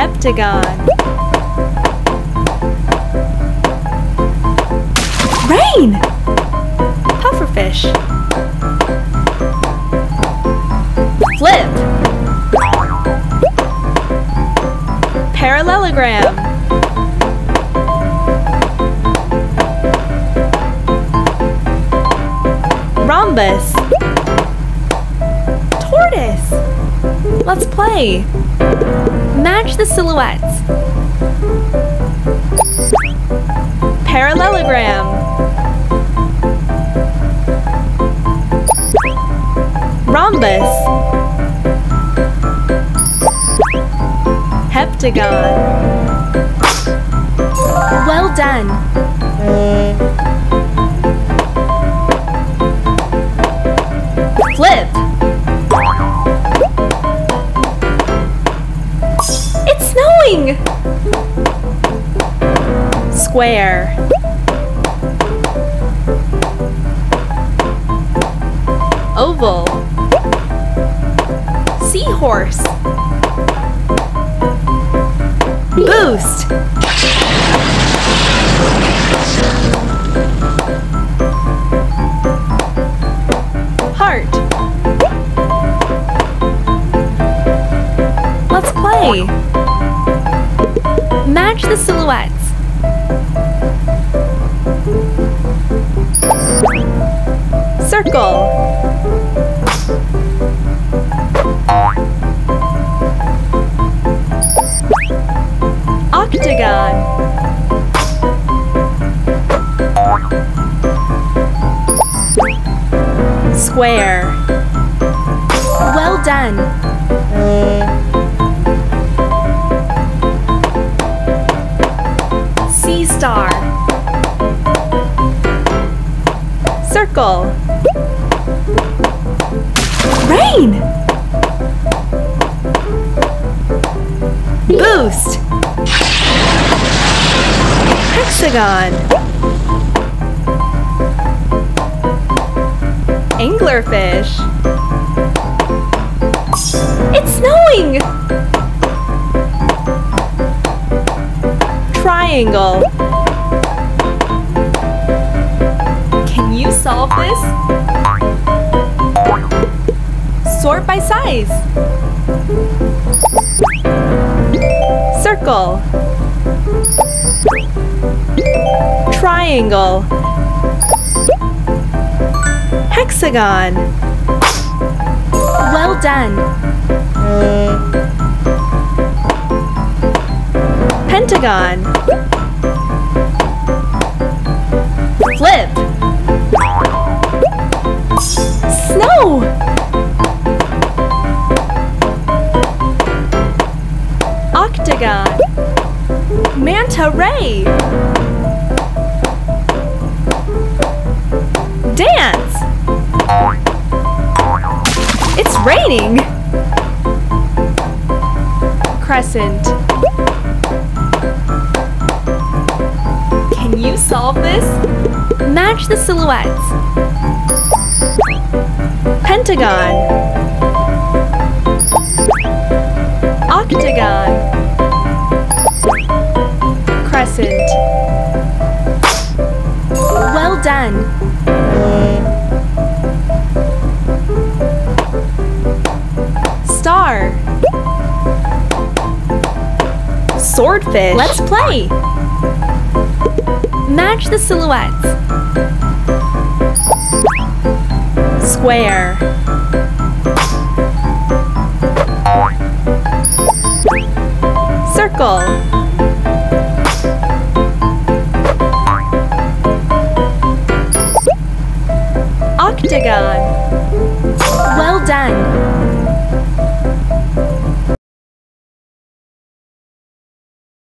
Heptagon. Rain! Pufferfish. Flip. Parallelogram. Rhombus. Tortoise. Let's play. Match the silhouettes. Parallelogram. Rhombus. Heptagon. Well done. Square. Oval. Seahorse. Boost. Heart. Let's play. Match the silhouettes. Square. Well done. Sea star. Circle. Rain. Boost. Hexagon. Anglerfish. It's snowing! Triangle. Can you solve this? Sort by size. Circle. Triangle. Hexagon. Well done. Pentagon. Flip. Snow. Octagon. Manta ray. Raining. Crescent. Can you solve this? Match the silhouettes. Pentagon. Octagon. Crescent. Well done. Swordfish. Let's play. Match the silhouettes. Square. Circle. Octagon. Well done.